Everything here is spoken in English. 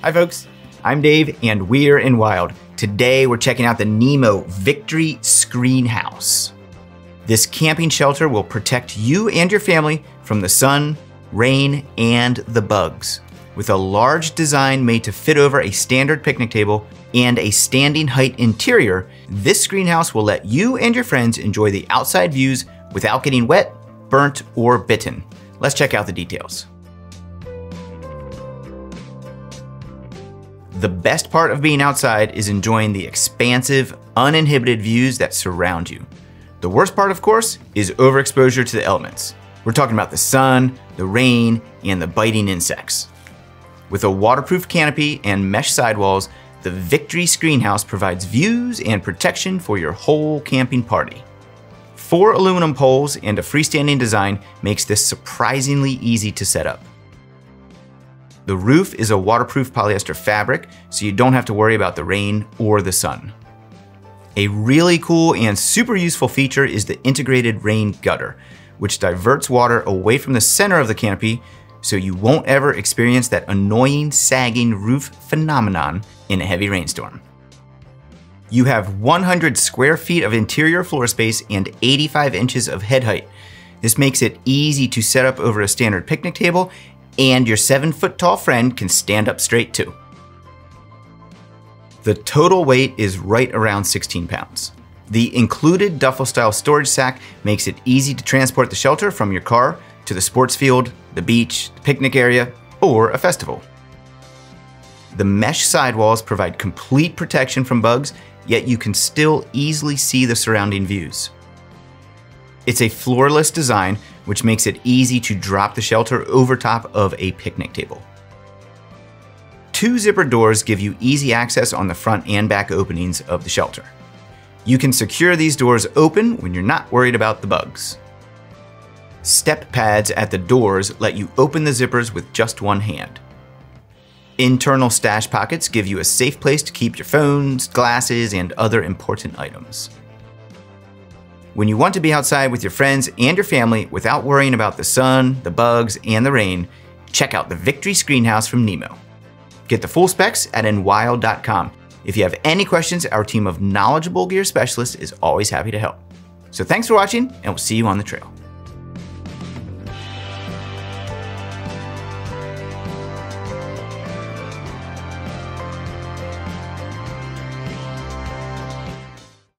Hi, folks. I'm Dave, and we're Enwild. Today, we're checking out the Nemo Victory Screen House. This camping shelter will protect you and your family from the sun, rain, and the bugs. With a large design made to fit over a standard picnic table and a standing height interior, this screenhouse will let you and your friends enjoy the outside views without getting wet, burnt, or bitten. Let's check out the details. The best part of being outside is enjoying the expansive, uninhibited views that surround you. The worst part, of course, is overexposure to the elements. We're talking about the sun, the rain, and the biting insects. With a waterproof canopy and mesh sidewalls, the Victory Screenhouse provides views and protection for your whole camping party. Four aluminum poles and a freestanding design makes this surprisingly easy to set up. The roof is a waterproof polyester fabric, so you don't have to worry about the rain or the sun. A really cool and super useful feature is the integrated rain gutter, which diverts water away from the center of the canopy so you won't ever experience that annoying sagging roof phenomenon in a heavy rainstorm. You have 100 square feet of interior floor space and 85 inches of head height. This makes it easy to set up over a standard picnic table and your seven foot tall friend can stand up straight too. The total weight is right around 16 pounds. The included duffel style storage sack makes it easy to transport the shelter from your car to the sports field, the beach, the picnic area, or a festival. The mesh sidewalls provide complete protection from bugs, yet you can still easily see the surrounding views. It's a floorless design, which makes it easy to drop the shelter over top of a picnic table. Two zipper doors give you easy access on the front and back openings of the shelter. You can secure these doors open when you're not worried about the bugs. Step pads at the doors let you open the zippers with just one hand. Internal stash pockets give you a safe place to keep your phones, glasses, and other important items. When you want to be outside with your friends and your family without worrying about the sun, the bugs, and the rain, check out the Victory Screenhouse from Nemo. Get the full specs at enwild.com. If you have any questions, our team of knowledgeable gear specialists is always happy to help. So thanks for watching, and we'll see you on the trail.